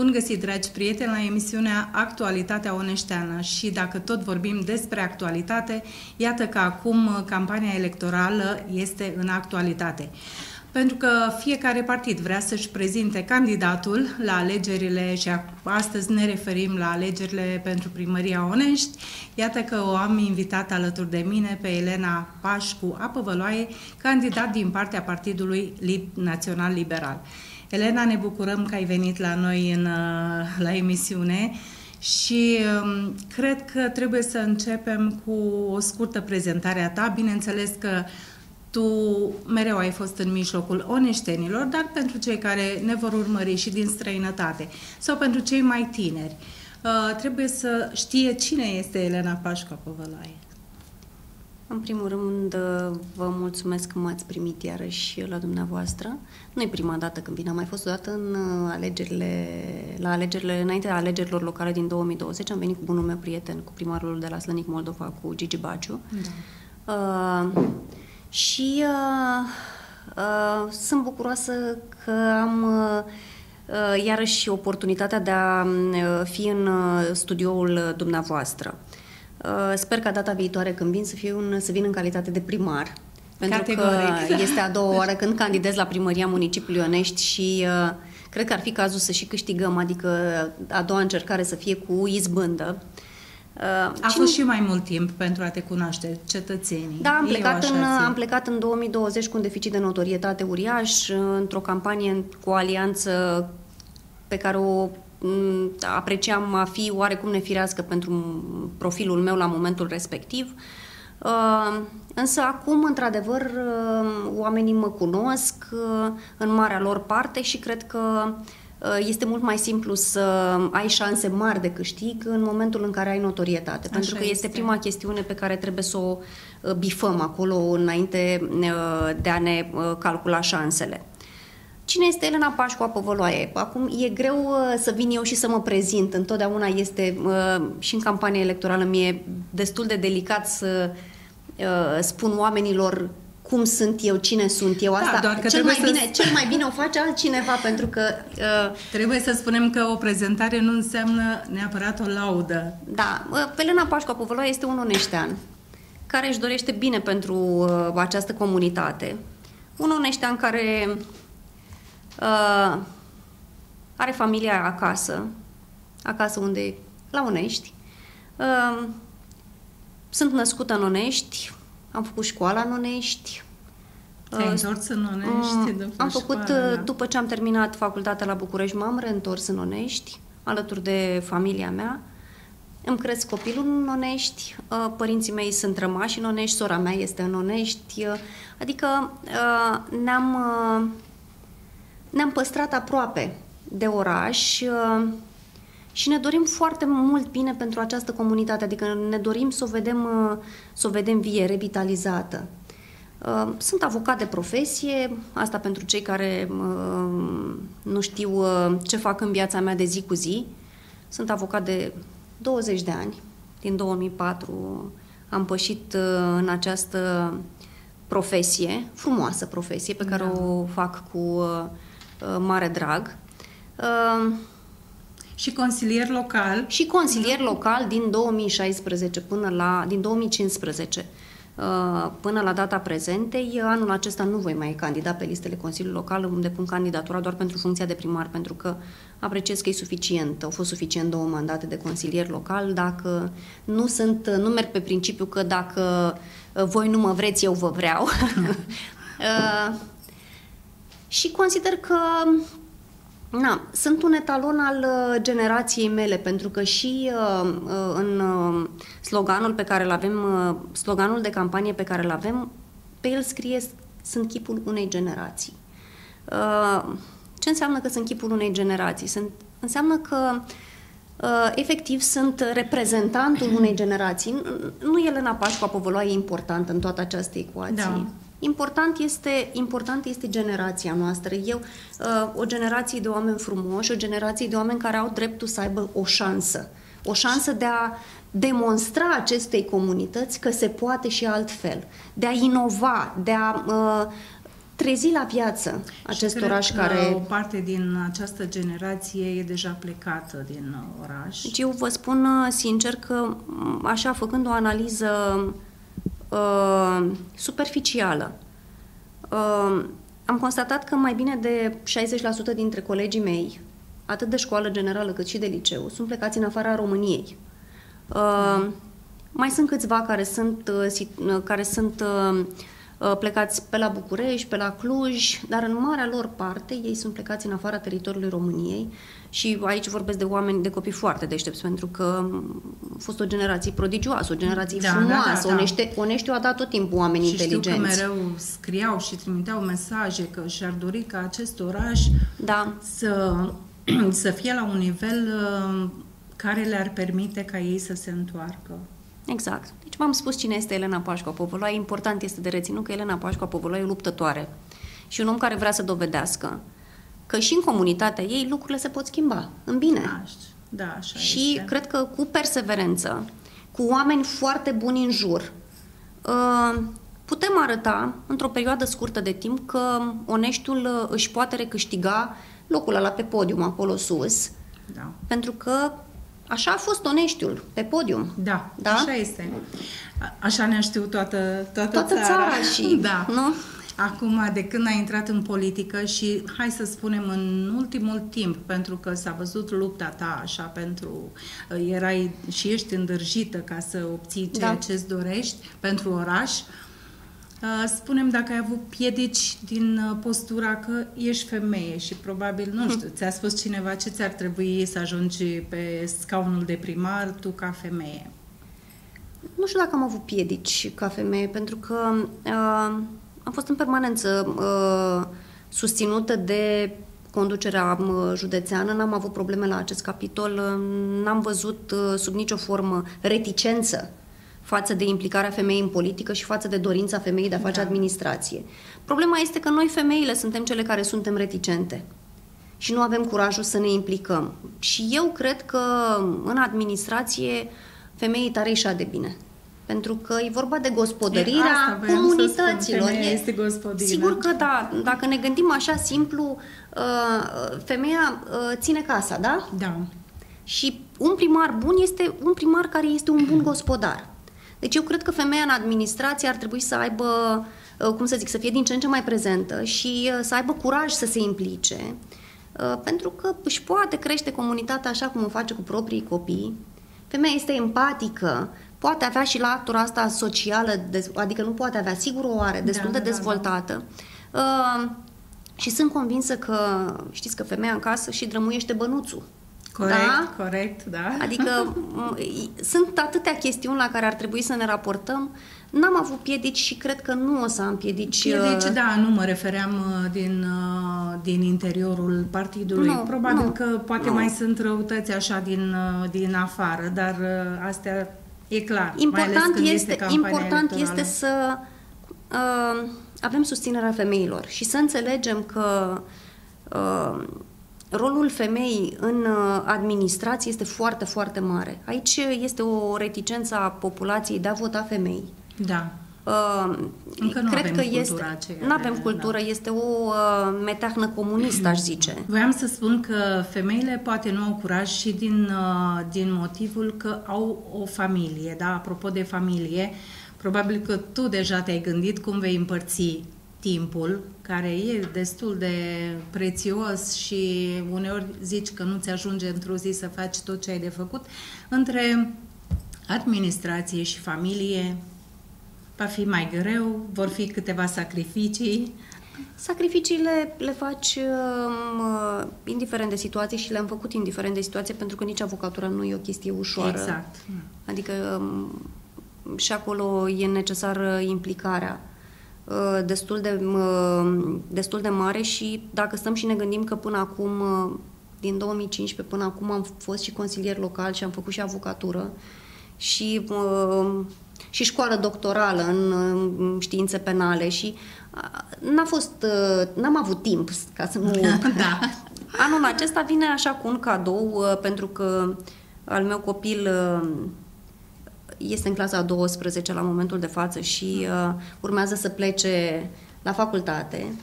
Bun găsit, dragi prieteni, la emisiunea Actualitatea Oneșteană și dacă tot vorbim despre actualitate, iată că acum campania electorală este în actualitate. Pentru că fiecare partid vrea să-și prezinte candidatul la alegerile și astăzi ne referim la alegerile pentru primăria Onești. Iată că o am invitat alături de mine pe Elena Pașcu Apăvăloaie, candidat din partea Partidului Național Liberal. Elena, ne bucurăm că ai venit la noi în, uh, la emisiune și um, cred că trebuie să începem cu o scurtă prezentare a ta. Bineînțeles că tu mereu ai fost în mijlocul oneștenilor, dar pentru cei care ne vor urmări și din străinătate sau pentru cei mai tineri, uh, trebuie să știe cine este Elena Pașca Povălaie. În primul rând, vă mulțumesc că m-ați primit iarăși la dumneavoastră. Nu e prima dată când vin, am mai fost o dată în alegerile, la alegerile, înainte de alegerilor locale din 2020, am venit cu bunul meu prieten, cu primarul de la Slănic Moldova, cu Gigi Baciu. Da. Uh, și uh, uh, sunt bucuroasă că am uh, iarăși oportunitatea de a uh, fi în uh, studioul dumneavoastră. Uh, sper ca data viitoare când vin să, fiu un, să vin în calitate de primar. Pentru Categoric. că este a doua oară când candidez la primăria municipiului Onești și uh, cred că ar fi cazul să și câștigăm, adică a doua încercare să fie cu izbândă. Uh, a Cine... fost și mai mult timp pentru a te cunoaște cetățenii. Da, am plecat, în, am plecat în 2020 cu un deficit de notorietate uriaș, într-o campanie cu o alianță pe care o Mm, apreciam a fi oarecum nefirească pentru profilul meu la momentul respectiv. Uh, însă acum, într-adevăr, uh, oamenii mă cunosc uh, în marea lor parte și cred că este mult mai simplu să ai șanse mari de câștig în momentul în care ai notorietate. Așa pentru că este. este prima chestiune pe care trebuie să o bifăm acolo înainte de a ne calcula șansele. Cine este Elena Pașcu Apăvăloaie? Acum e greu uh, să vin eu și să mă prezint. Întotdeauna este uh, și în campania electorală mi-e destul de delicat să uh, spun oamenilor cum sunt eu, cine sunt eu. Da, Asta da, doar că cel, mai să... bine, cel mai bine o face altcineva, pentru că... Uh, trebuie să spunem că o prezentare nu înseamnă neapărat o laudă. Da, uh, Elena Pașcu Apăvăloaie este un oneștean care își dorește bine pentru uh, această comunitate. Un oneștean care Uh, are familia acasă, acasă unde, la Onești. Uh, sunt născută în Onești, am făcut școala în Onești. Te-ai uh, întors în Onești? Uh, am făcut, școală, da. după ce am terminat facultatea la București, m-am reîntors în Onești, alături de familia mea. Îmi cresc copilul în Onești, uh, părinții mei sunt rămași în Onești, sora mea este în Onești, uh, adică uh, ne-am ne-am păstrat aproape de oraș uh, și ne dorim foarte mult bine pentru această comunitate, adică ne dorim să o vedem, uh, să o vedem vie, revitalizată. Uh, sunt avocat de profesie, asta pentru cei care nu știu ce fac în viața mea de zi cu zi. Sunt avocat de 20 de ani, din 2004 am pășit în această profesie, frumoasă profesie pe care da. o fac cu Uh, mare drag. Uh, și consilier local. Și consilier local din 2016 până la, din 2015 uh, până la data prezentei. Anul acesta nu voi mai candida pe listele Consiliului Local, îmi depun candidatura doar pentru funcția de primar, pentru că apreciez că e suficient. Au fost suficient două mandate de consilier local. Dacă nu sunt, nu merg pe principiu că dacă voi nu mă vreți, eu vă vreau. și consider că Na, sunt un etalon al uh, generației mele, pentru că și uh, uh, în uh, sloganul pe care îl avem, uh, sloganul de campanie pe care îl avem, pe el scrie sunt chipul unei generații. Uh, ce înseamnă că sunt chipul unei generații? Sunt, înseamnă că uh, efectiv sunt reprezentantul unei generații. Nu Elena Pașcu Apăvăloaie e importantă în toată această ecuație. Da. Important este, important este generația noastră. Eu, uh, o generație de oameni frumoși, o generație de oameni care au dreptul să aibă o șansă. O șansă de a demonstra acestei comunități că se poate și altfel, de a inova, de a uh, trezi la viață acest și oraș cred care... Că o parte din această generație e deja plecată din oraș. Deci eu vă spun uh, sincer că, așa, făcând o analiză uh, superficială, uh, am constatat că mai bine de 60% dintre colegii mei, atât de școală generală cât și de liceu, sunt plecați în afara României. Uh, mai sunt câțiva care sunt, uh, uh care sunt uh, Uh, plecați pe la București, pe la Cluj, dar în marea lor parte ei sunt plecați în afara teritoriului României și aici vorbesc de oameni, de copii foarte deștepți, pentru că a fost o generație prodigioasă, o generație da, frumoasă, da, da, da. Onește, Oneștiu a dat tot timpul oameni și inteligenți. știu că mereu scriau și trimiteau mesaje că și-ar dori ca acest oraș da. să, să fie la un nivel uh, care le-ar permite ca ei să se întoarcă. Exact. Deci v-am spus cine este Elena Pașcoa Povoloaie. Important este de reținut că Elena Pașcoa Povoloaie e o luptătoare și un om care vrea să dovedească că și în comunitatea ei lucrurile se pot schimba în bine. Da, da așa Și este. cred că cu perseverență, cu oameni foarte buni în jur, uh, putem arăta într-o perioadă scurtă de timp că Oneștiul uh, își poate recâștiga locul ăla pe podium acolo sus, da. pentru că Așa a fost Oneștiul, pe podium. Da, da? așa este. Așa ne-a știut toată, toată, toată țara. țara și, da. nu? Acum, de când a intrat în politică și, hai să spunem, în ultimul timp, pentru că s-a văzut lupta ta așa pentru... Erai și ești îndârjită ca să obții ceea da. ce îți dorești pentru oraș, uh, Uh, spunem dacă ai avut piedici din uh, postura că ești femeie și probabil, nu știu, ți-a spus cineva ce ți-ar trebui să ajungi pe scaunul de primar tu ca femeie. Nu știu dacă am avut piedici ca femeie, pentru că uh, am fost în permanență uh, susținută de conducerea uh, județeană, n-am avut probleme la acest capitol, n-am văzut uh, sub nicio formă reticență față de implicarea femeii în politică și față de dorința femeii de a face da. administrație. Problema este că noi femeile suntem cele care suntem reticente și nu avem curajul să ne implicăm. Și eu cred că în administrație femeii tare ieșa de bine. Pentru că e vorba de gospodărirea e, comunităților. Spun, este gospodină. Sigur că da. Dacă ne gândim așa simplu, uh, femeia uh, ține casa, da? Da. Și un primar bun este un primar care este un bun gospodar. Deci eu cred că femeia în administrație ar trebui să aibă, uh, cum să zic, să fie din ce în ce mai prezentă și uh, să aibă curaj să se implice, uh, pentru că își poate crește comunitatea așa cum o face cu proprii copii. Femeia este empatică, poate avea și latura asta socială, adică nu poate avea, sigur o are, destul da, de dezvoltată. Da, da. și sunt convinsă că, știți că femeia în casă și drămuiește bănuțul. Corect, da? corect, da. Adică sunt atâtea chestiuni la care ar trebui să ne raportăm. N-am avut piedici și cred că nu o să am piedici. Piedici, uh, da, nu mă refeream uh, din, uh, din interiorul partidului. Nu, Probabil nu, că poate nu. mai sunt răutăți așa din, din afară, dar astea e clar. Important, este, este, important este să uh, avem susținerea femeilor și să înțelegem că uh, rolul femeii în uh, administrație este foarte, foarte mare. Aici este o reticență a populației de a vota femei. Da. Uh, Încă nu Cred avem că cultura este, Nu avem da. cultură, da. este o uh, meteahnă comunistă, aș zice. Voiam să spun că femeile poate nu au curaj și din, uh, din motivul că au o familie, da? Apropo de familie, probabil că tu deja te-ai gândit cum vei împărți timpul, care e destul de prețios și uneori zici că nu ți ajunge într-o zi să faci tot ce ai de făcut, între administrație și familie va fi mai greu, vor fi câteva sacrificii. Sacrificiile le faci uh, indiferent de situație și le-am făcut indiferent de situație pentru că nici avocatura nu e o chestie ușoară. Exact. Adică um, și acolo e necesară implicarea. Uh, destul de, uh, destul de mare și dacă stăm și ne gândim că până acum, uh, din 2015 până acum am fost și consilier local și am făcut și avocatură și, și școală doctorală în științe penale și n-a fost, n-am avut timp ca să nu... da. Anul acesta vine așa cu un cadou pentru că al meu copil este în clasa a 12 la momentul de față și uh, urmează să plece la facultate.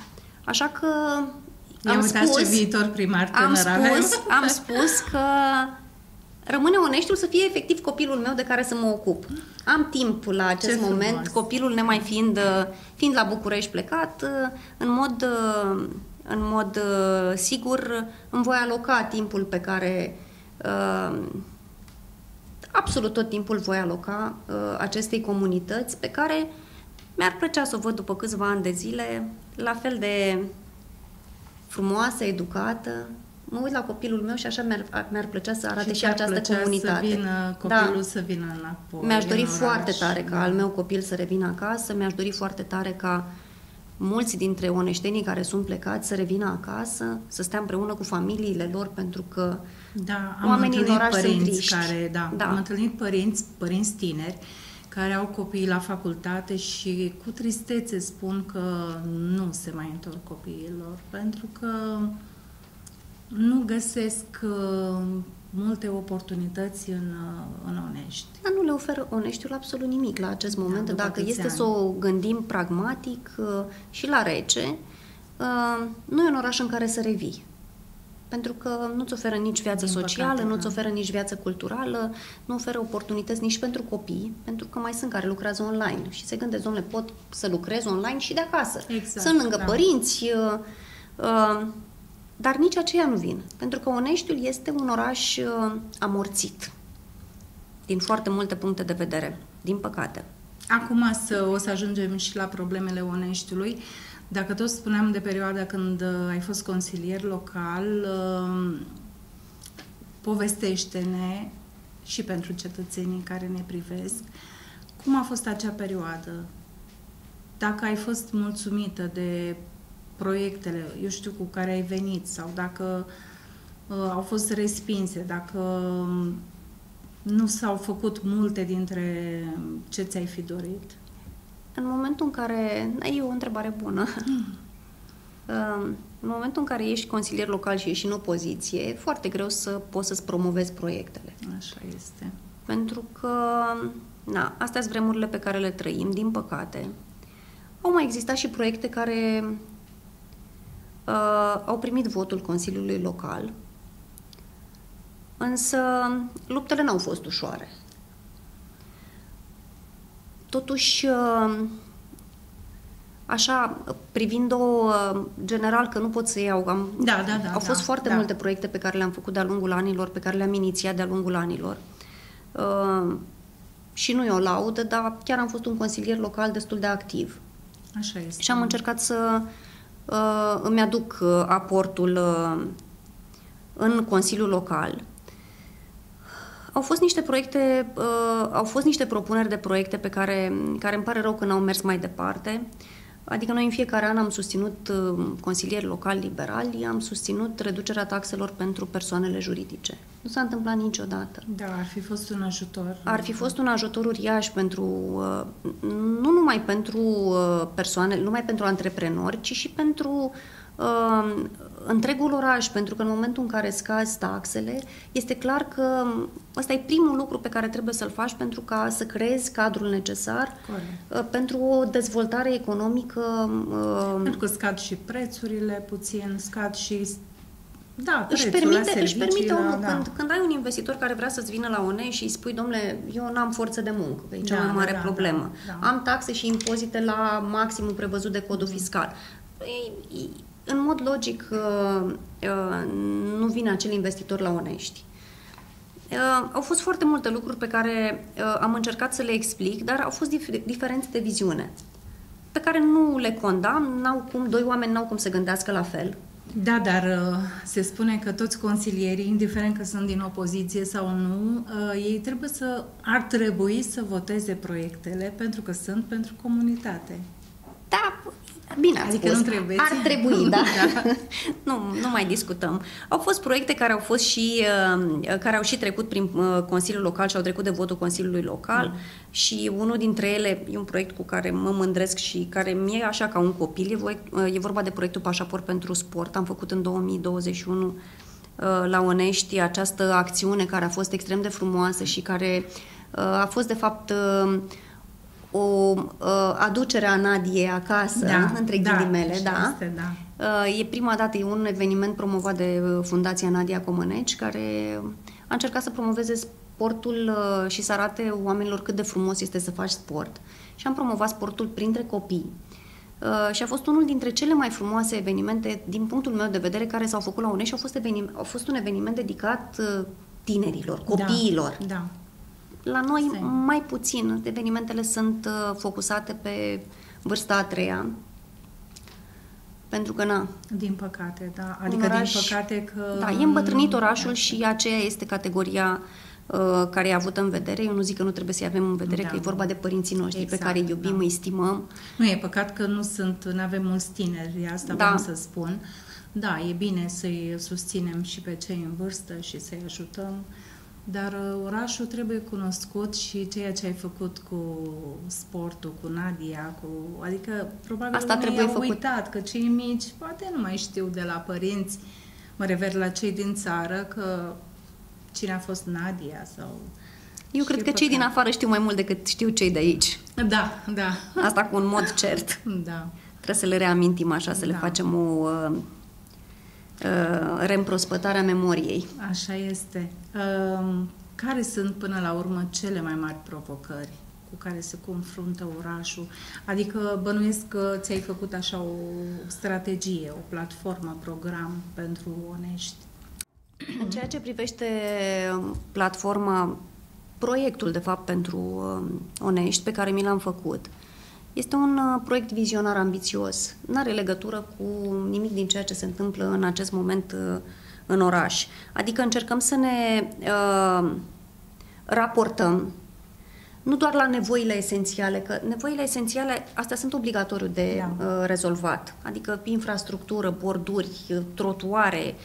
Așa că Ia am uitați spus, ce viitor primar am tânăr avem. spus, am spus că rămâne oneștiul să fie efectiv copilul meu de care să mă ocup. Am timp la acest Ce moment, frumos. copilul nemai fiind, uh, fiind la București plecat, uh, în mod, uh, în mod uh, sigur îmi voi aloca timpul pe care uh, absolut tot timpul voi aloca uh, acestei comunități pe care mi-ar plăcea să o văd după câțiva ani de zile la fel de frumoasă, educată. Mă uit la copilul meu și așa mi-ar, mi-ar plăcea să arate și, ți-ar această plăcea comunitate. să vină copilul să vină înapoi Mi-aș dori în foarte oraș. tare ca Da. al meu copil să revină acasă, mi-aș dori foarte tare ca mulți dintre oneștenii care sunt plecați să revină acasă, să stea împreună cu familiile lor, pentru că Da, am Oamenii în întâlnit oraș sunt părinți triști. care, da, Da. am întâlnit părinți, părinți tineri care au copii la facultate și cu tristețe spun că nu se mai întorc copiilor pentru că nu găsesc uh, multe oportunități în, uh, în Onești. Dar nu le oferă oneștiul absolut nimic la acest moment. după Dacă câți este ani. să o gândim pragmatic uh, și la rece, uh, nu e un oraș în care să revii. Pentru că nu-ți oferă nici viață Din socială, păcate, nu-ți da. oferă nici viață culturală, nu oferă oportunități nici pentru copii, pentru că mai sunt care lucrează online și se gândesc, domnule, pot să lucrez online și de acasă. Exact, sunt lângă da. părinți, uh, uh, dar nici aceia nu vin. Pentru că Oneștiul este un oraș uh, amorțit din foarte multe puncte de vedere, din păcate. Acum să, o să ajungem și la problemele Oneștiului. Dacă tot spuneam de perioada când uh, ai fost consilier local, uh, povestește-ne și pentru cetățenii care ne privesc, cum a fost acea perioadă? Dacă ai fost mulțumită de proiectele, eu știu, cu care ai venit sau dacă uh, au fost respinse, dacă um, nu s-au făcut multe dintre ce ți-ai fi dorit? În momentul în care... E o întrebare bună. Um, În momentul în care ești consilier local și ești în opoziție, e foarte greu să poți să-ți promovezi proiectele. Așa este. Pentru că, na, astea sunt vremurile pe care le trăim, din păcate. Au mai existat și proiecte care uh, au primit votul Consiliului Local, însă luptele n-au fost ușoare. Totuși, uh, așa, privind-o uh, general, că nu pot să iau, am, Da, da, da. au fost da, foarte da. multe proiecte pe care le-am făcut de-a lungul anilor, pe care le-am inițiat de-a lungul anilor. Uh, și nu e o laudă, dar chiar am fost un consilier local destul de activ. Așa este. Și am încercat să uh, îmi aduc uh, aportul uh, în Consiliul Local. Au fost niște proiecte, uh, au fost niște propuneri de proiecte pe care, care îmi pare rău că n-au mers mai departe. Adică noi în fiecare an am susținut uh, consilieri locali liberali, am susținut reducerea taxelor pentru persoanele juridice. Nu s-a întâmplat niciodată. Da, ar fi fost un ajutor. Ar fi fost un ajutor uriaș pentru, uh, nu numai pentru uh, persoane, nu numai pentru antreprenori, ci și pentru uh, întregul oraș, pentru că în momentul în care scazi taxele, este clar că ăsta e primul lucru pe care trebuie să-l faci pentru ca să creezi cadrul necesar Corect. uh, pentru o dezvoltare economică uh, Pentru că scad și prețurile puțin, scad și da, își prețul la permite, își servicii, permite la- omul, da. când, când ai un investitor care vrea să-ți vină la ONE și îi spui, domnule, eu n-am forță de muncă, că e cea Da, mai mare da, da, problemă. da, da. Am taxe și impozite la maximul prevăzut de codul fiscal. Ei, ei, în mod logic, uh, uh, nu vine acel investitor la Onești. Uh, au fost foarte multe lucruri pe care uh, am încercat să le explic, dar au fost dif- diferențe de viziune pe care nu le condamn, n-au cum, doi oameni n-au cum să gândească la fel. Da, dar uh, se spune că toți consilierii, indiferent că sunt din opoziție sau nu, uh, ei trebuie să, ar trebui să voteze proiectele pentru că sunt pentru comunitate. Da, bine ați Adică spus. nu trebuie. Ar trebui, da. Da. nu, nu mai discutăm. Au fost proiecte care au fost și uh, care au și trecut prin uh, Consiliul Local și au trecut de votul Consiliului Local Mm. și unul dintre ele e un proiect cu care mă mândresc și care mi-e așa ca un copil. E, voi, uh, e vorba de proiectul Pașaport pentru Sport. Am făcut în 2021 uh, la Onești această acțiune care a fost extrem de frumoasă și care uh, a fost de fapt uh, o uh, aducere a Nadiei acasă, da, între da, ghilimele, da. Este, da. Uh, e prima dată, e un eveniment promovat de uh, Fundația Nadia Comăneci, care a încercat să promoveze sportul uh, și să arate oamenilor cât de frumos este să faci sport. Și am promovat sportul printre copii. Uh, și a fost unul dintre cele mai frumoase evenimente, din punctul meu de vedere, care s-au făcut la UNESC și a fost, evenim- a fost un eveniment dedicat uh, tinerilor, Da, copiilor. Da. La noi Sim. mai puțin. Evenimentele sunt uh, focusate pe vârsta a treia. Pentru că, na, Din păcate, da. un Adică oraș- din păcate că... Da, e îmbătrânit orașul Da. și aceea este categoria uh, care e avută în vedere. Eu nu zic că nu trebuie să-i avem în vedere, Da. că e vorba de părinții noștri Exact, pe care îi iubim, da. îi stimăm. Nu e păcat că nu sunt, nu avem mulți tineri, asta Da. vreau să spun. Da, e bine să-i susținem și pe cei în vârstă și să-i ajutăm, dar uh, orașul trebuie cunoscut și ceea ce ai făcut cu sportul, cu Nadia, cu... adică probabil Asta unii trebuie au făcut. uitat că cei mici poate nu mai știu de la părinți, mă refer la cei din țară, că cine a fost Nadia sau... Eu Și cred e că cei din păcat. afară știu mai mult decât știu cei de aici. Da, da, Asta cu un mod cert. da. Trebuie să le reamintim așa, să le Da. facem o uh, uh, reîmprospătare a memoriei. Așa este. Um, Care sunt până la urmă cele mai mari provocări cu care se confruntă orașul? Adică bănuiesc că ți-ai făcut așa o strategie, o platformă, program pentru Onești. În ceea ce privește um, platforma, proiectul, de fapt, pentru um, Onești, pe care mi l-am făcut, este un uh, proiect vizionar ambițios. Nu are legătură cu nimic din ceea ce se întâmplă în acest moment uh, în oraș. Adică încercăm să ne uh, raportăm nu doar la nevoile esențiale, că nevoile esențiale, astea sunt obligatoriu de Da. uh, rezolvat. Adică infrastructură, borduri, uh, trotuare, uh,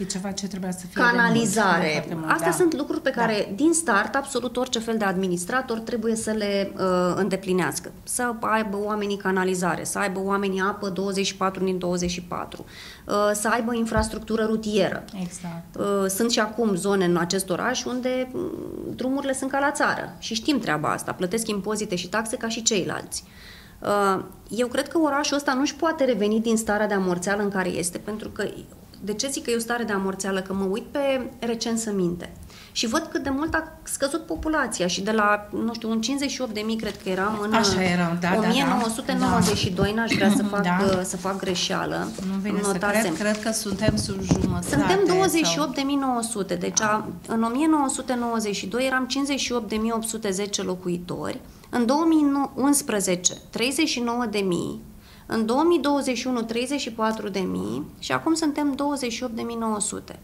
E ceva ce trebuia să fie de canalizare. mult, de foarte mult, Astea da. sunt lucruri pe Da. care, din start, absolut orice fel de administrator trebuie să le uh, îndeplinească. Să aibă oamenii canalizare, să aibă oamenii apă 24 din 24, uh, să aibă infrastructură rutieră. Exact. Uh, Sunt și acum zone în acest oraș unde mm, drumurile sunt ca la țară și știm treaba asta, plătesc impozite și taxe ca și ceilalți. Uh, Eu cred că orașul ăsta nu-și poate reveni din starea de amorțeală în care este, pentru că de ce zic că e o stare de amorțeală? Că mă uit pe recensăminte și văd cât de mult a scăzut populația și de la, nu știu, un 58 de mii, cred că eram în Așa erau, da, da, da. 1992, n-aș vrea să fac, Da. uh, să fac greșeală. Nu vine să Notasem. cred, cred că suntem sub jumătate. Suntem sau- 28.900, deci a, în 1992 eram 58.810 locuitori, în 2011 39.000, în 2021 34.000 și acum suntem 28.900.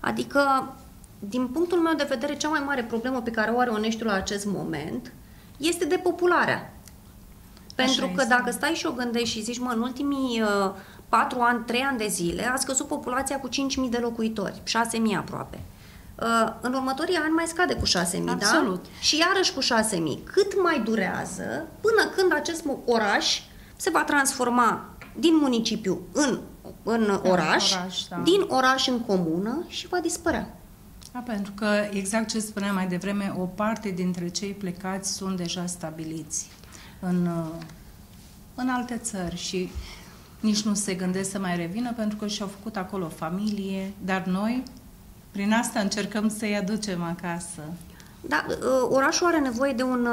Adică, din punctul meu de vedere, cea mai mare problemă pe care o are Oneștiul la acest moment este depopularea. Pentru că este. dacă stai și o gândești și zici, mă, în ultimii uh, 4 ani, 3 ani de zile, a scăzut populația cu 5.000 de locuitori, 6.000 aproape. Uh, în următorii ani mai scade cu 6.000, da? Absolut. Și iarăși cu 6.000. Cât mai durează până când acest mo- oraș se va transforma din municipiu în, în oraș, oraș, da. din oraș în comună și va dispărea. Da, pentru că, exact ce spuneam mai devreme, o parte dintre cei plecați sunt deja stabiliți în, uh, în alte țări și nici nu se gândesc să mai revină pentru că și-au făcut acolo familie, dar noi, prin asta, încercăm să-i aducem acasă. Da, uh, orașul are nevoie de, un,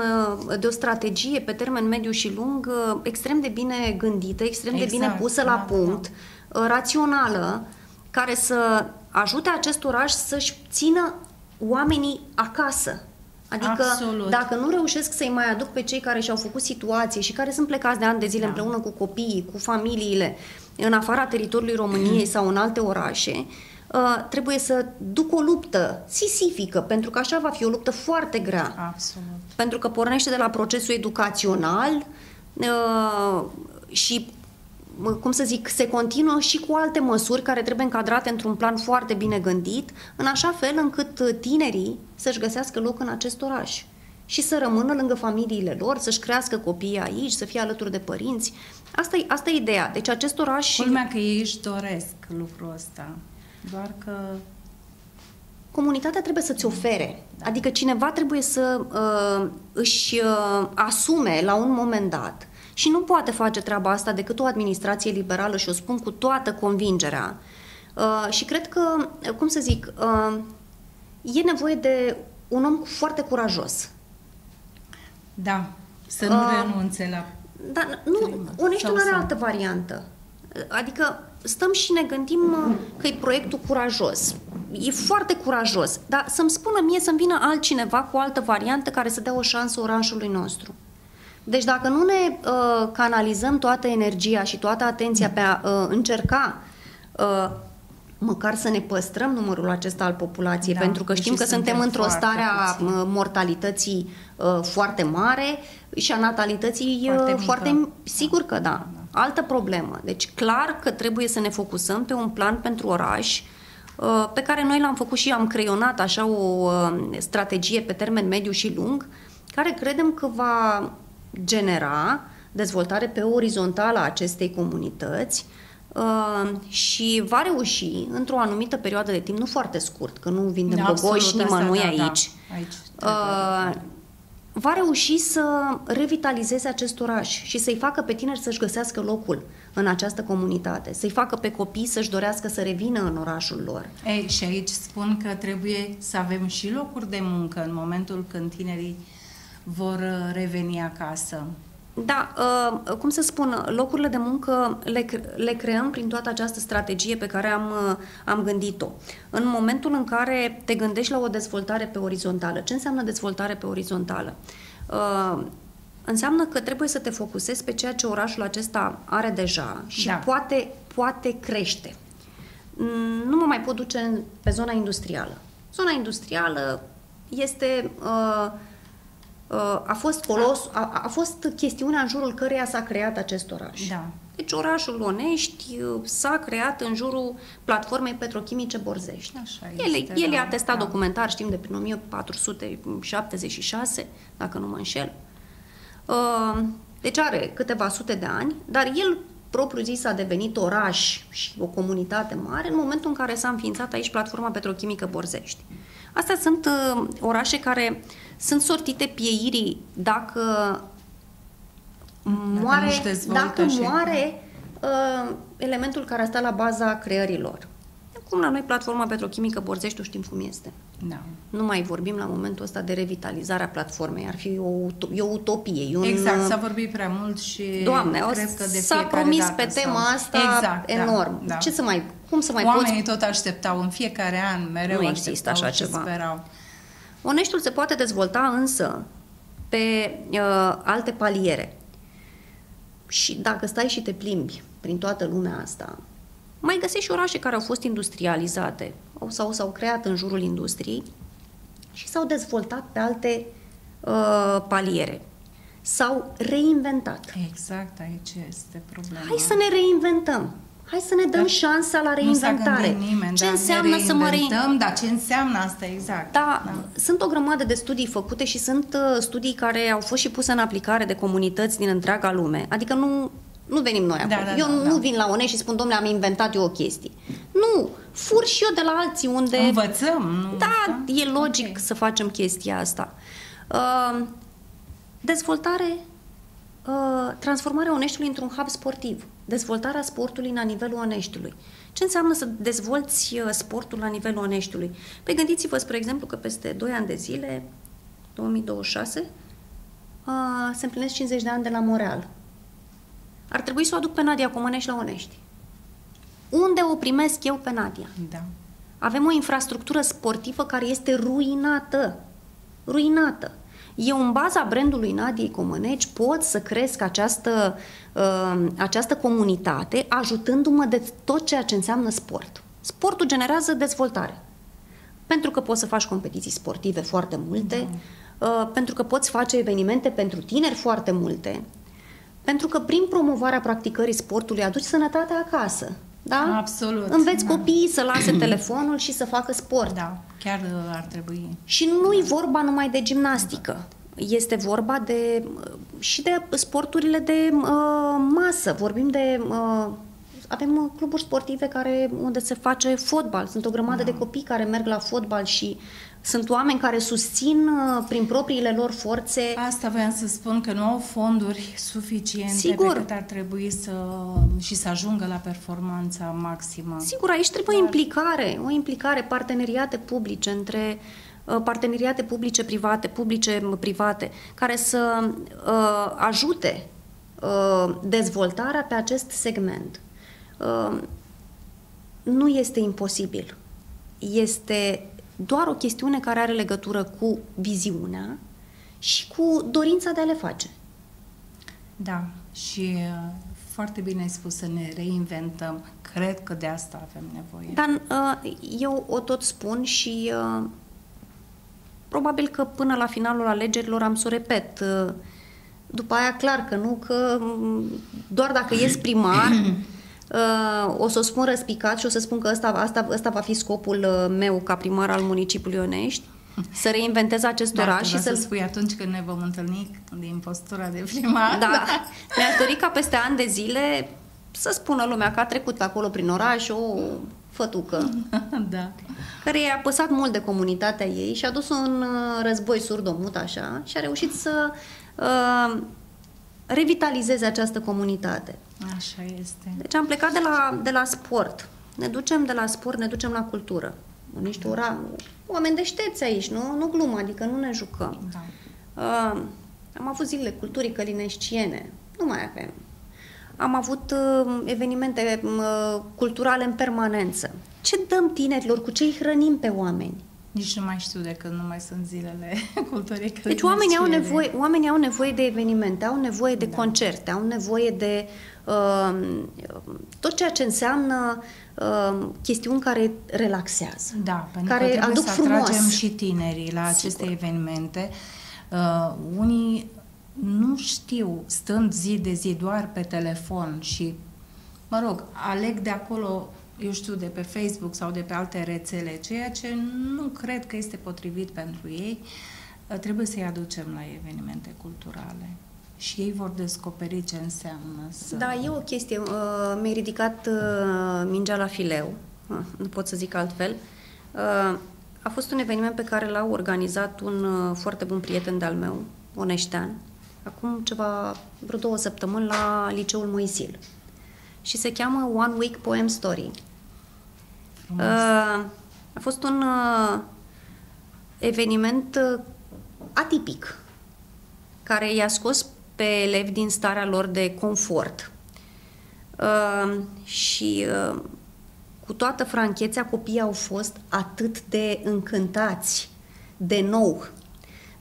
uh, de o strategie pe termen mediu și lung uh, extrem de bine gândită, extrem de bine Exact, pusă da, la da, punct, uh, rațională, care să ajute acest oraș să-și țină oamenii acasă. Adică Absolut. dacă nu reușesc să-i mai aduc pe cei care și-au făcut situație și care sunt plecați de ani de zile Da. împreună cu copiii, cu familiile, în afara teritoriului României sau în alte orașe, uh, trebuie să duc o luptă sisifică, pentru că așa va fi o luptă foarte grea. Absolut. Pentru că pornește de la procesul educațional uh, și, mă, cum să zic, se continuă și cu alte măsuri care trebuie încadrate într-un plan foarte bine gândit, în așa fel încât tinerii să-și găsească loc în acest oraș și să rămână lângă familiile lor, să-și crească copiii aici, să fie alături de părinți. Asta e, asta e ideea. Deci acest oraș... Culmea că ei își doresc lucrul ăsta, doar că comunitatea trebuie să-ți ofere. Adică cineva trebuie să uh, își uh, asume la un moment dat și nu poate face treaba asta decât o administrație liberală și o spun cu toată convingerea. Uh, și cred că, cum să zic, uh, e nevoie de un om foarte curajos. Da, să nu uh, renunțe la Dar nu, Oneștiul nu are altă variantă. Adică stăm și ne gândim uh, că e proiectul curajos. E foarte curajos, dar să-mi spună mie să-mi vină altcineva cu o altă variantă care să dea o șansă orașului nostru. Deci dacă nu ne uh, canalizăm toată energia și toată atenția pe a uh, încerca uh, măcar să ne păstrăm numărul acesta al populației, da, pentru că știm că suntem într-o stare a mortalității uh, foarte mare și a natalității uh, foarte, foarte sigur că da. da. Altă problemă. Deci clar că trebuie să ne focusăm pe un plan pentru oraș uh, pe care noi l-am făcut și am creionat așa o uh, strategie pe termen mediu și lung, care credem că va genera dezvoltare pe orizontală a acestei comunități uh, și va reuși într-o anumită perioadă de timp, nu foarte scurt, că nu vindem da, gogoși nimănui da, aici, da, aici uh, va reuși să revitalizeze acest oraș și să-i facă pe tineri să-și găsească locul în această comunitate, să-i facă pe copii să-și dorească să revină în orașul lor. Ei, și aici spun că trebuie să avem și locuri de muncă în momentul când tinerii vor uh, reveni acasă. Da, uh, cum să spun, locurile de muncă le, le creăm prin toată această strategie pe care am, uh, am gândit-o. În momentul în care te gândești la o dezvoltare pe orizontală, ce înseamnă dezvoltare pe orizontală? Înseamnă că trebuie să te focusezi pe ceea ce orașul acesta are deja și da. poate, poate crește. Mm, nu mă mai pot duce pe zona industrială. Zona industrială este uh, Uh, a fost colos, a, a fost chestiunea în jurul căreia s-a creat acest oraș. Da. Deci orașul Onești uh, s-a creat în jurul platformei petrochimice Borzești. Așa el, este, el da, a testat da. documentar, știm, de prin 1476, dacă nu mă înșel. Uh, deci are câteva sute de ani, dar el propriu zis a devenit oraș și o comunitate mare în momentul în care s-a înființat aici platforma petrochimică Borzești. Astea sunt uh, orașe care sunt sortite pieirii dacă moare, dacă, dacă moare uh, elementul care a stat la baza creărilor. Cum la noi platforma petrochimică Borzești, știm cum este. Da. Nu mai vorbim la momentul ăsta de revitalizarea platformei. Ar fi o, e o utopie. E un, exact, s-a vorbit prea mult și Doamne, cred că de s-a promis pe tema sau... asta exact, da, enorm. Da, da. Ce să mai, cum să mai Oamenii poți... tot așteptau în fiecare an, mereu nu există așa ceva. Sperau. Oneștiul se poate dezvolta însă pe uh, alte paliere. Și dacă stai și te plimbi prin toată lumea asta, mai găsești și orașe care au fost industrializate sau s-au creat în jurul industriei și s-au dezvoltat pe alte uh, paliere. S-au reinventat. Exact, aici este problema. Hai să ne reinventăm. Hai să ne dăm da. șansa la reinventare. Nu nimeni, ce da, înseamnă să mă reinventăm? Da, ce înseamnă asta exact? Da, da, sunt o grămadă de studii făcute și sunt uh, studii care au fost și puse în aplicare de comunități din întreaga lume. Adică nu nu venim noi da, acolo. Da, da, eu da, nu da. vin la ONE și spun, domnule, am inventat eu o chestie. Nu, fur și eu de la alții unde... Învățăm, nu? Da, da? e logic okay. să facem chestia asta. Uh, dezvoltare, uh, transformarea Oneștiului într-un hub sportiv. Dezvoltarea sportului la nivelul Oneștiului. Ce înseamnă să dezvolți uh, sportul la nivelul Oneștiului? Păi gândiți-vă, spre exemplu, că peste 2 ani de zile, 2026, uh, se împlinesc 50 de ani de la Montreal ar trebui să o aduc pe Nadia Comănești la Onești. Unde o primesc eu pe Nadia? Da. Avem o infrastructură sportivă care este ruinată. Ruinată. Eu, în baza brandului Nadiei Comăneci, pot să cresc această, uh, această comunitate ajutându-mă de tot ceea ce înseamnă sport. Sportul generează dezvoltare. Pentru că poți să faci competiții sportive foarte multe, da. uh, pentru că poți face evenimente pentru tineri foarte multe, pentru că prin promovarea practicării sportului aduci sănătatea acasă. Da? Absolut. Înveți da. copiii să lase telefonul și să facă sport. Da, chiar uh, ar trebui. Și nu e vorba numai de gimnastică. Este vorba de uh, și de sporturile de uh, masă. Vorbim de uh, avem cluburi sportive care, unde se face fotbal. Sunt o grămadă Da. de copii care merg la fotbal și sunt oameni care susțin uh, prin propriile lor forțe. Asta voiam să spun că nu au fonduri suficiente Sigur. pe cât ar trebui să și să ajungă la performanța maximă. Sigur, aici trebuie Dar- implicare, o implicare, parteneriate publice între uh, parteneriate publice-private, publice-private, care să uh, ajute uh, dezvoltarea pe acest segment. Uh, nu este imposibil. Este doar o chestiune care are legătură cu viziunea și cu dorința de a le face. Da, și uh, foarte bine ai spus să ne reinventăm. Cred că de asta avem nevoie. Dar uh, eu o tot spun și uh, probabil că până la finalul alegerilor am să o repet. Uh, după aia, clar că nu, că mm, doar dacă ies primar, uh, o să o spun răspicat și o să spun că ăsta, asta, ăsta va fi scopul uh, meu ca primar al municipiului Ionești, să reinventez acest Dar oraș tu și vrei să-l să spui atunci când ne vom întâlni din postura de primar. Da. Mi-aș dori ca peste ani de zile să spună lumea că a trecut acolo prin oraș o fătucă da. care i-a apăsat mult de comunitatea ei și a dus un uh, război surdomut așa și a reușit să uh, revitalizeze această comunitate. Așa este. Deci am plecat de la, de la sport. Ne ducem de la sport, ne ducem la cultură. Niște ora, oameni deștepți aici, nu? Nu glumă, adică nu ne jucăm. Da. Uh, am avut zilele culturii călineștiene, nu mai avem. Am avut uh, evenimente uh, culturale în permanență. Ce dăm tinerilor, cu ce îi hrănim pe oameni? Nici nu mai știu de când nu mai sunt zilele culturii Deci oamenii au, călăuziere. nevoie, oamenii au nevoie de evenimente, au nevoie de Da. concerte, au nevoie de uh, tot ceea ce înseamnă uh, chestiuni care relaxează. Da, pentru care că trebuie aduc să frumos. atragem și tinerii la aceste Sigur. evenimente. Uh, unii nu știu, stând zi de zi doar pe telefon și, mă rog, aleg de acolo, eu știu, de pe Facebook sau de pe alte rețele, ceea ce nu cred că este potrivit pentru ei, uh, trebuie să-i aducem la evenimente culturale. Și ei vor descoperi ce înseamnă să... Da, e o chestie. Uh, mi-ai ridicat uh, mingea la fileu, uh, nu pot să zic altfel. Uh, a fost un eveniment pe care l-a organizat un uh, foarte bun prieten de-al meu, oneștean, acum ceva, vreo două săptămâni la Liceul Moisil. Și se cheamă One Week Poem Story. Frumos. Uh, a fost un uh, eveniment uh, atipic, care i-a scos pe elevi din starea lor de confort. Uh, și uh, cu toată franchețea, copiii au fost atât de încântați de nou,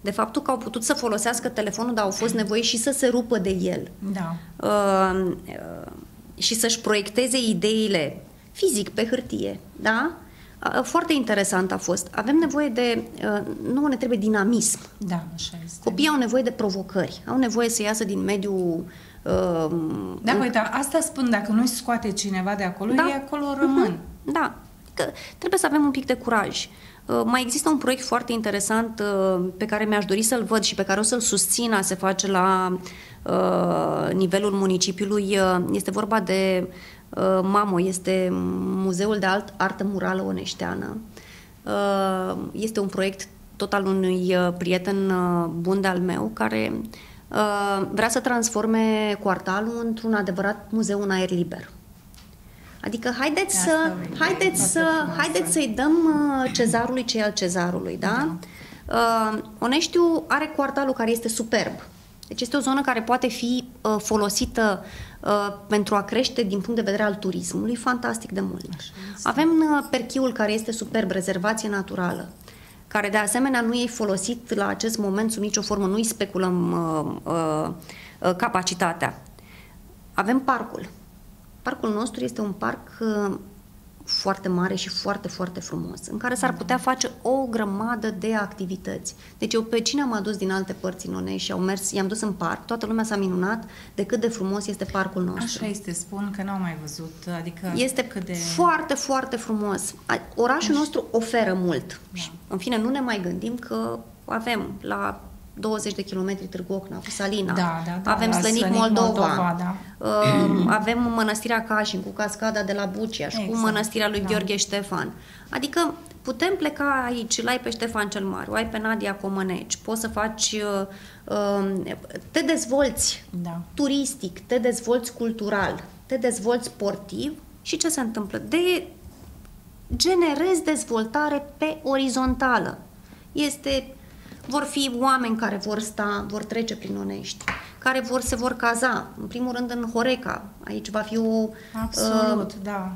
de faptul că au putut să folosească telefonul, dar au fost nevoiți și să se rupă de el Da. uh, uh, și să-și proiecteze ideile fizic pe hârtie, da? Uh, foarte interesant a fost. Avem nevoie de, uh, nu ne trebuie dinamism. Da, așa este. Copiii au nevoie de provocări, au nevoie să iasă din mediul uh, Da, păi, dar asta spun, dacă nu scoate cineva de acolo, Da. ei acolo rămân. Da, că trebuie să avem un pic de curaj. Uh, Mai există un proiect foarte interesant uh, pe care mi-aș dori să-l văd și pe care o să-l susțin a se face la uh, nivelul municipiului. Uh, Este vorba de uh, MAMO, este Muzeul de Alt Artă Murală Oneșteană. Uh, Este un proiect tot al unui uh, prieten uh, bun de-al meu care uh, vrea să transforme quartalul într-un adevărat muzeu în aer liber. Adică haideți Asta să, e o idee haideți foarte să, frumoasă. haideți să-i dăm uh, cezarului ce e al cezarului, da? Uh, Oneștiu are quartalul care este superb. Deci este o zonă care poate fi uh, folosită uh, pentru a crește din punct de vedere al turismului fantastic de mult. Așa este. Avem uh, Perchiul care este superb, rezervație naturală, care de asemenea nu e folosit la acest moment sub nicio formă, nu-i speculăm uh, uh, uh, capacitatea. Avem parcul. Parcul nostru este un parc uh, foarte mare și foarte, foarte frumos, în care s-ar putea face o grămadă de activități. Deci eu pe cine am adus din alte părți în Onești și au mers, i-am dus în parc, toată lumea s-a minunat de cât de frumos este parcul nostru. Așa este, spun că n-au mai văzut, adică Este cât de... foarte, foarte frumos. A- Orașul nostru oferă mult. Da. În fine, nu ne mai gândim că avem la 20 de kilometri Târgu Ocna, cu Salina. Da, da, da, avem la Slănic, Slănic, Moldova. Moldova, da. Uh, avem Mănăstirea Cașin cu cascada de la Buciaș, Exact, cu Mănăstirea lui da. Gheorghe Ștefan. Adică putem pleca aici, îl ai pe Ștefan cel Mare, o ai pe Nadia Comăneci, poți să faci, uh, uh, te dezvolți Da. turistic, te dezvolți cultural, te dezvolți sportiv și ce se întâmplă? De generezi dezvoltare pe orizontală. Este, vor fi oameni care vor sta, vor trece prin Onești, care vor se vor caza, în primul rând în Horeca. Aici va fi o... Absolt, uh, da.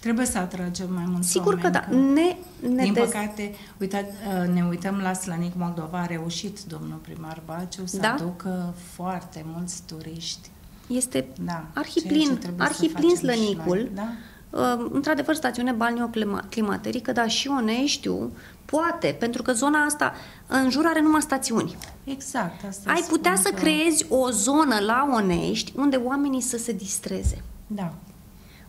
Trebuie să atragem mai mulți sigur că oameni, da. Ne, ne Din dez- păcate, uitați, uh, ne uităm la Slănic Moldova, a reușit domnul primar Baciu să Da. aducă foarte mulți turiști. Este Da, ceea ce arhiplin, trebuie să arhiplin facem și Slănicul. noi, da. Uh, într-adevăr, stațiune balneoclimaterică, dar și Oneștiu poate, pentru că zona asta în jur are numai stațiuni. Exact, asta Ai spun putea să că- creezi o zonă la Onești unde oamenii să se distreze, Da.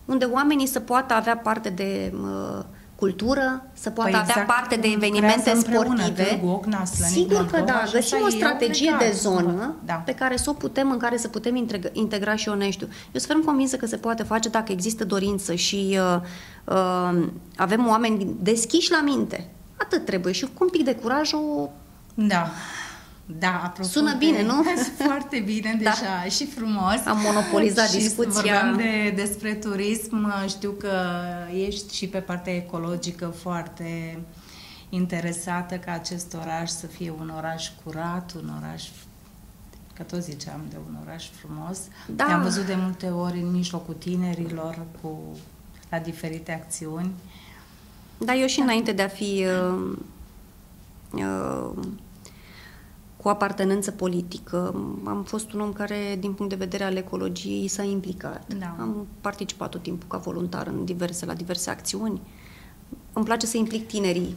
unde oamenii să poată avea parte de uh, cultură, să poată Păi avea exact parte de cum evenimente lucrează împreună sportive. Târgu Ocna, Slănic, Sigur că Moldova da, și găsim asta o e strategie obligat. de zonă Da. pe care să o putem, în care să putem integra, integra și Oneștiu. Eu sunt ferm convinsă că se poate face dacă există dorință și uh, uh, avem oameni deschiși la minte. Atât trebuie și cu un pic de curaj o Da. Da, apropo Sună de- bine, nu? Foarte bine Da. deja și frumos. Am monopolizat și discuția. vorbeam de, despre turism. Știu că ești și pe partea ecologică foarte interesată ca acest oraș să fie un oraș curat, un oraș că tot ziceam de un oraș frumos. Da. Te-am văzut de multe ori în mijlocul tinerilor cu la diferite acțiuni. Da, eu și înainte de a fi uh, uh, cu apartenență politică, am fost un om care, din punct de vedere al ecologiei, s-a implicat. Da. Am participat tot timpul ca voluntar în diverse, la diverse acțiuni. Îmi place să implic tinerii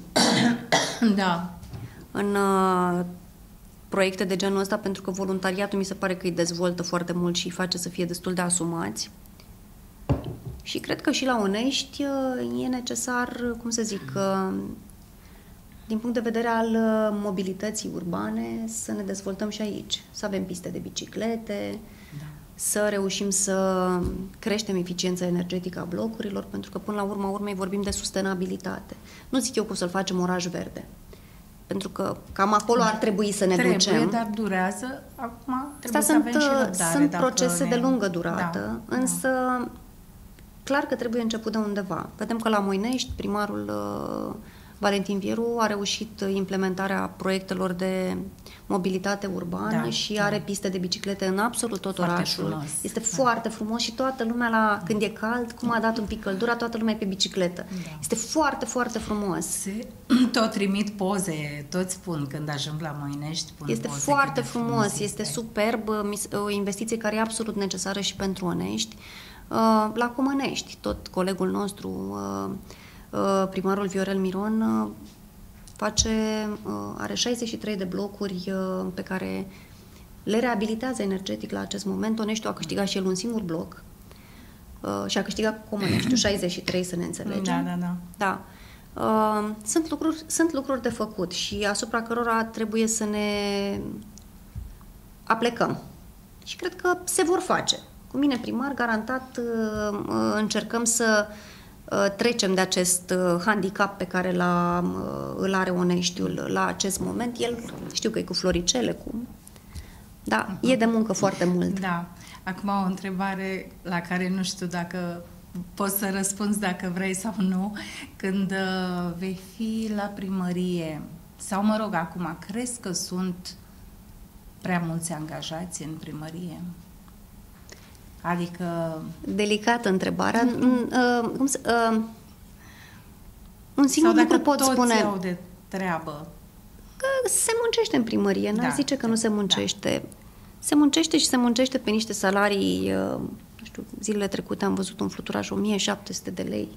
Da. în uh, proiecte de genul ăsta, pentru că voluntariatul mi se pare că îi dezvoltă foarte mult și îi face să fie destul de asumați. Și cred că și la Onești uh, e necesar, cum să zic, uh, din punct de vedere al uh, mobilității urbane, să ne dezvoltăm și aici. Să avem piste de biciclete, Da. să reușim să creștem eficiența energetică a blocurilor, pentru că până la urma urmei vorbim de sustenabilitate. Nu zic eu că o să-l facem oraș verde, pentru că cam acolo ar trebui să ne Trebuie, ducem. dar durează. Acum trebuie Astea să sunt, avem și uh, răbdare. sunt dacă procese ne... de lungă durată, Da, însă clar că trebuie început de undeva. Vedem că la Moinești primarul uh, Valentin Vieru a reușit implementarea proiectelor de mobilitate urbană Da, și da. are piste de biciclete în absolut tot Foarte orașul. frumos. Este Da. foarte frumos și toată lumea la când e cald, cum a dat un pic căldura, toată lumea e pe bicicletă. Da. Este foarte, foarte frumos. Se tot trimit poze, toți spun când ajung la Moinești. Pun Este poze foarte cât de frumos, este superb, mi se- o investiție care e absolut necesară și pentru Onești. Uh, La Comănești, tot colegul nostru, uh, uh, primarul Viorel Miron, uh, face, uh, are 63 de blocuri uh, pe care le reabilitează energetic la acest moment. Oneștiu a câștigat și el un singur bloc uh, și a câștigat Comăneștiu 63, să ne înțelegem. Da, da, da. Da. Uh, sunt, lucruri, sunt lucruri de făcut și asupra cărora trebuie să ne aplecăm. Și cred că se vor face. Cu mine primar, garantat, uh, uh, încercăm să uh, trecem de acest uh, handicap pe care l-a, uh, îl are Oneștiul la acest moment. El știu că e cu floricele, cu... Da, e de muncă foarte mult. Da. Acum o întrebare la care nu știu dacă poți să răspunzi dacă vrei sau nu. Când uh, vei fi la primărie, sau mă rog, acum, crezi că sunt prea mulți angajați în primărie? Adică, Delicată întrebarea. Mm, uh, cum să, uh, un singur sau dacă lucru pot toți spune. au de treabă. Că se muncește în primărie, n-ar Da, zice că da, nu se muncește. Se muncește și se muncește pe niște salarii, uh, nu știu, zilele trecute am văzut un fluturaj 1700 de lei.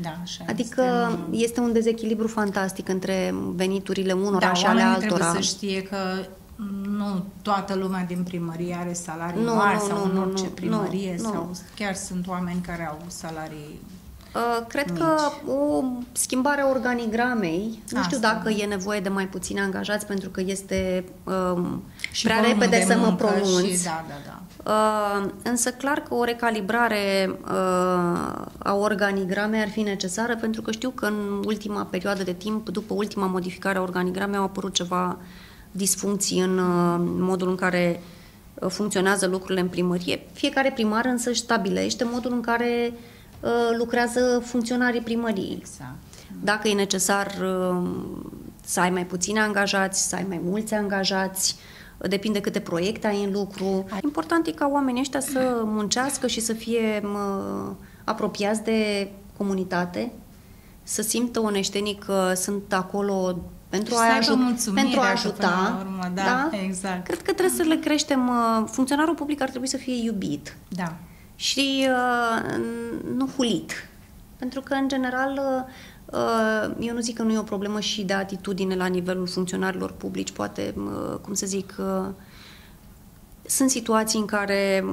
Da, așa Adică este. este un dezechilibru fantastic între veniturile unora da, și ale oamenii altora. trebuie să știe că nu toată lumea din primărie are salarii Nu, mari nu, sau nu, în nu, orice nu, primărie nu. sau chiar sunt oameni care au salarii Uh, cred Mici. că o schimbare a organigramei, nu știu Asta. dacă e nevoie de mai puțini angajați pentru că este um, prea repede să mă pronunț. Și, da, da, da. Uh, însă clar că o recalibrare uh, a organigramei ar fi necesară pentru că știu că în ultima perioadă de timp, după ultima modificare a organigramei, au apărut ceva disfuncții în uh, modul în care uh, funcționează lucrurile în primărie. Fiecare primar însă își stabilește modul în care uh, Uh, lucrează funcționarii primăriei. Exact. Dacă e necesar uh, să ai mai puțini angajați, să ai mai mulți angajați, uh, depinde câte proiecte ai în lucru. Important e ca oamenii ăștia să muncească și să fie apropiați de comunitate, să simtă oneștenii că sunt acolo pentru a, ajut, pentru a ajuta. Urmă, da, da, exact. Cred că trebuie să le creștem. Funcționarul public ar trebui să fie iubit. Da și uh, nu hulit. Pentru că, în general, uh, eu nu zic că nu e o problemă și de atitudine la nivelul funcționarilor publici. Poate, uh, cum să zic, uh, sunt situații în care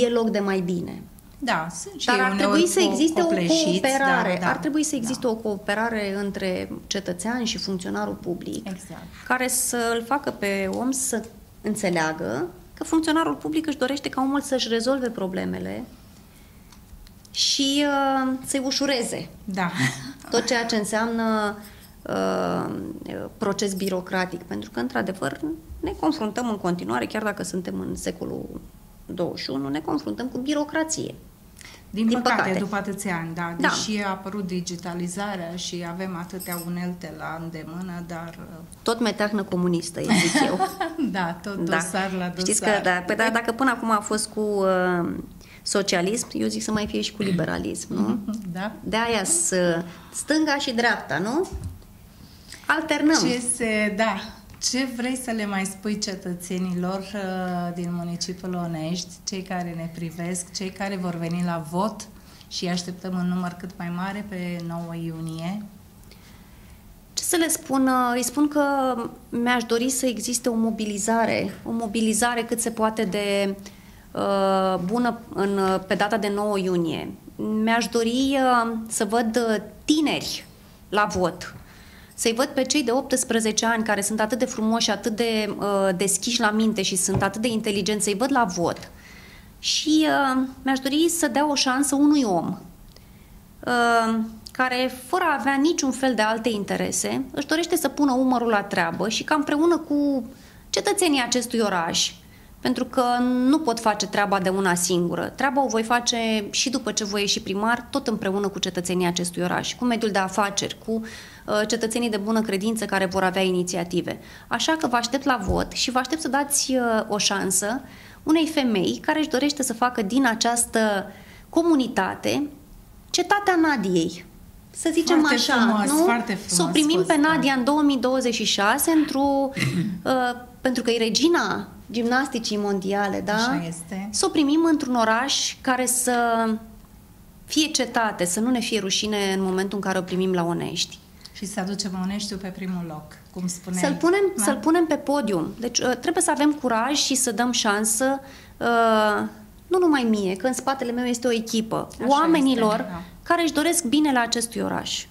e loc de mai bine. Da, sunt și Dar ar trebui să existe o cooperare. Da, da, ar trebui să existe da. o cooperare între cetățean și funcționarul public, exact. care să îl facă pe om să înțeleagă că funcționarul public își dorește ca omul să-și rezolve problemele și uh, să-i ușureze. Da. Tot ceea ce înseamnă uh, proces birocratic, pentru că, într-adevăr, ne confruntăm în continuare, chiar dacă suntem în secolul 21, ne confruntăm cu birocrație. Din, Din păcate, păcate, după atâția ani, da, da. deși a apărut digitalizarea și avem atâtea unelte la îndemână, dar... Uh, tot meteahnă comunistă, zic eu. da, tot da. dosar la dosar. Știți că, da, pe, da, dacă până acum a fost cu uh, socialism, eu zic să mai fie și cu liberalism, nu? Da. De aia stânga și dreapta, nu? Alternăm. Ce se, da, ce vrei să le mai spui cetățenilor uh, din municipiul Onești, cei care ne privesc, cei care vor veni la vot și așteptăm un număr cât mai mare pe 9 iunie? Ce să le spun? Uh, îi spun că mi-aș dori să existe o mobilizare, o mobilizare cât se poate de uh, bună în, pe data de 9 iunie. Mi-aș dori uh, să văd uh, tineri la vot, să-i văd pe cei de 18 ani care sunt atât de frumoși, atât de uh, deschiși la minte și sunt atât de inteligenți, să-i văd la vot. Și uh, mi-aș dori să dea o șansă unui om uh, care, fără a avea niciun fel de alte interese, își dorește să pună umărul la treabă și ca împreună cu cetățenii acestui oraș, pentru că nu pot face treaba de una singură. Treaba o voi face și după ce voi ieși primar, tot împreună cu cetățenii acestui oraș, cu mediul de afaceri, cu uh, cetățenii de bună credință care vor avea inițiative. Așa că vă aștept la vot și vă aștept să dați uh, o șansă unei femei care își dorește să facă din această comunitate cetatea Nadiei. Să zicem foarte așa, frumos, nu? Foarte frumos să o primim pe Nadia în 2026 într-o, uh, pentru că e regina gimnasticii mondiale, da? Așa este. Să o primim într-un oraș care să fie cetate, să nu ne fie rușine în momentul în care o primim la Onești. Și să aducem Oneștiul pe primul loc, cum spuneai. Să-l punem, da? să-l punem pe podium. Deci uh, trebuie să avem curaj și să dăm șansă uh, nu numai mie, că în spatele meu este o echipă, Așa oamenilor este, da. care își doresc bine la acestui oraș.